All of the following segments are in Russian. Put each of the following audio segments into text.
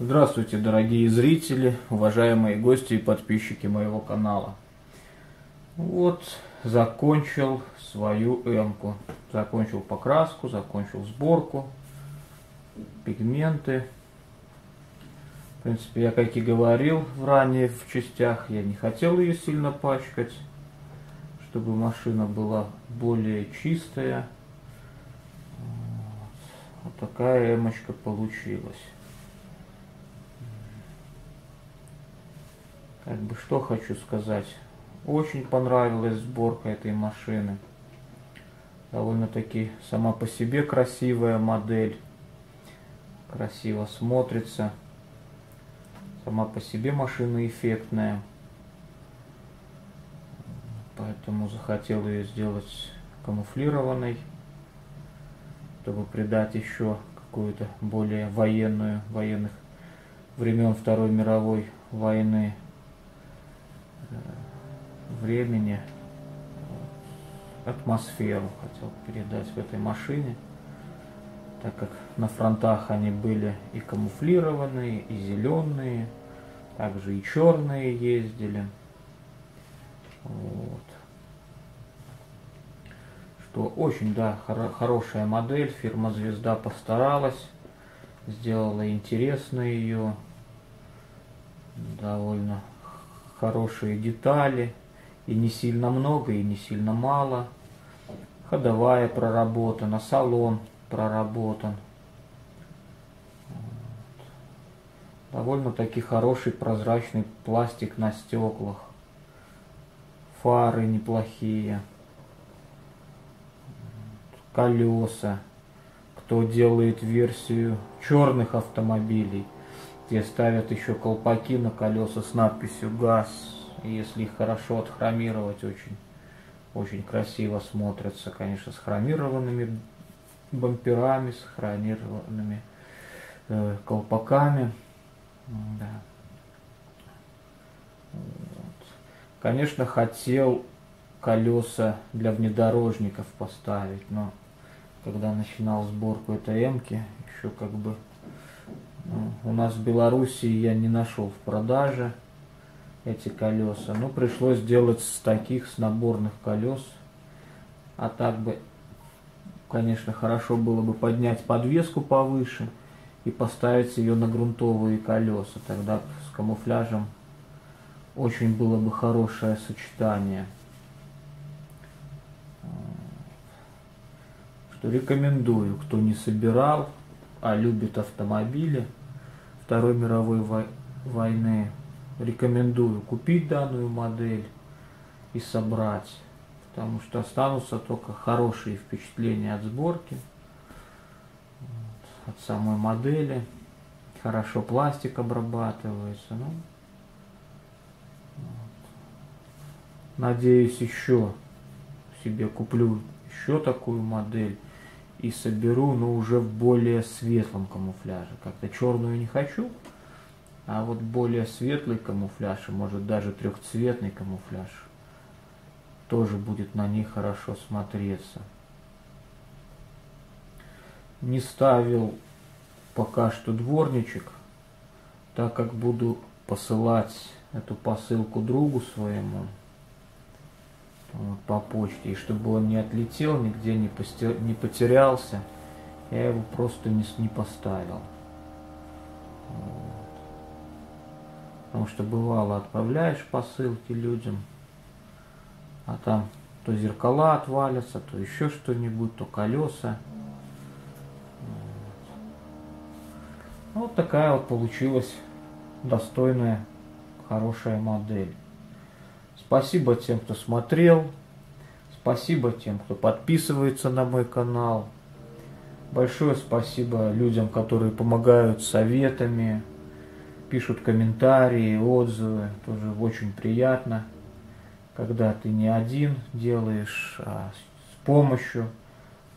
Здравствуйте, дорогие зрители, уважаемые гости и подписчики моего канала. Вот, закончил свою эмку. Закончил покраску, закончил сборку, пигменты. В принципе, я, как и говорил ранее в частях, я не хотел ее сильно пачкать, чтобы машина была более чистая. Вот, вот такая эмочка получилась. Как бы что хочу сказать. Очень понравилась сборка этой машины. Довольно-таки сама по себе красивая модель. Красиво смотрится. Сама по себе машина эффектная. Поэтому захотел ее сделать камуфлированной, чтобы придать еще какую-то более военную, военных времен Второй мировой войны времени, атмосферу хотел передать в этой машине, так как на фронтах они были и камуфлированные, и зеленые, также и черные ездили. Вот. Что очень, да, хор хорошая модель, фирма Звезда постаралась, сделала интересно ее, довольно хорошие детали, и не сильно много, и не сильно мало. Ходовая проработана, салон проработан. Довольно-таки хороший прозрачный пластик на стеклах. Фары неплохие. Колеса. Кто делает версию черных автомобилей – где ставят еще колпаки на колеса с надписью «ГАЗ». Если их хорошо отхромировать, очень, очень красиво смотрятся, конечно, с хромированными бамперами, с хромированными э, колпаками. Да. Вот. Конечно, хотел колеса для внедорожников поставить, но когда начинал сборку этой эмки, еще как бы у нас в Беларуси я не нашел в продаже эти колеса. Ну, пришлось сделать с таких, с наборных колес. А так бы, конечно, хорошо было бы поднять подвеску повыше и поставить ее на грунтовые колеса. Тогда с камуфляжем очень было бы хорошее сочетание. Что рекомендую, кто не собирал, а любит автомобили – Второй мировой войны. Рекомендую купить данную модель и собрать, потому что останутся только хорошие впечатления от сборки, от самой модели. Хорошо пластик обрабатывается. Ну, Надеюсь, еще себе куплю еще такую модель и соберу, но уже в более светлом камуфляже. Как-то черную не хочу, а вот более светлый камуфляж, и может даже трехцветный камуфляж, тоже будет на ней хорошо смотреться. Не ставил пока что дворничек, так как буду посылать эту посылку другу своему вот, по почте, и чтобы он не отлетел, нигде не, постер... не потерялся, я его просто не, не поставил. Вот. Потому что бывало отправляешь посылки людям, а там то зеркала отвалятся, то еще что-нибудь, то колеса. Вот. вот такая вот получилась достойная, хорошая модель. Спасибо тем, кто смотрел. Спасибо тем, кто подписывается на мой канал. Большое спасибо людям, которые помогают советами, пишут комментарии, отзывы. Тоже очень приятно, когда ты не один делаешь, а с помощью.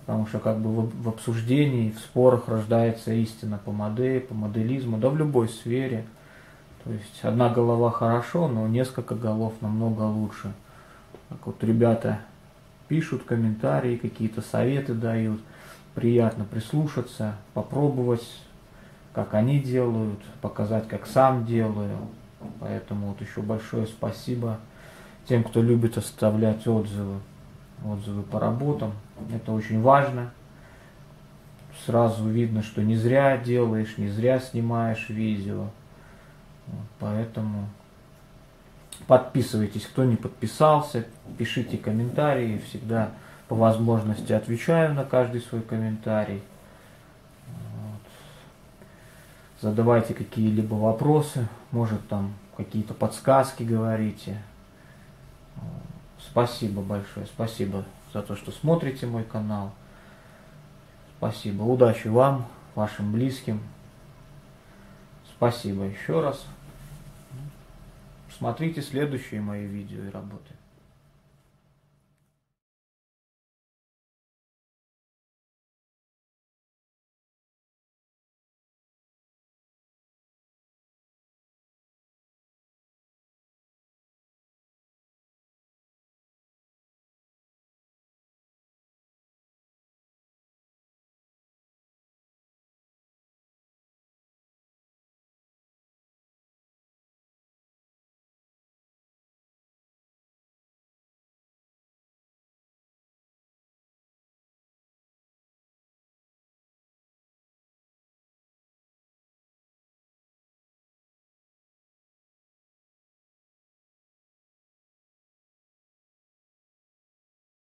Потому что как бы в, обсуждении, в спорах рождается истина по модели, по моделизму, да в любой сфере – то есть одна голова хорошо, но несколько голов намного лучше. Как вот ребята пишут комментарии, какие-то советы дают. Приятно прислушаться, попробовать как они делают, показать, как сам делаю. Поэтому вот еще большое спасибо тем, кто любит оставлять отзывы, отзывы по работам. Это очень важно. Сразу видно, что не зря делаешь, не зря снимаешь видео. Поэтому подписывайтесь, кто не подписался, пишите комментарии, всегда по возможности отвечаю на каждый свой комментарий. Вот. Задавайте какие-либо вопросы, может там какие-то подсказки говорите. Спасибо большое, спасибо за то, что смотрите мой канал. Спасибо, удачи вам, вашим близким. Спасибо еще раз. Смотрите следующие мои видео и работы.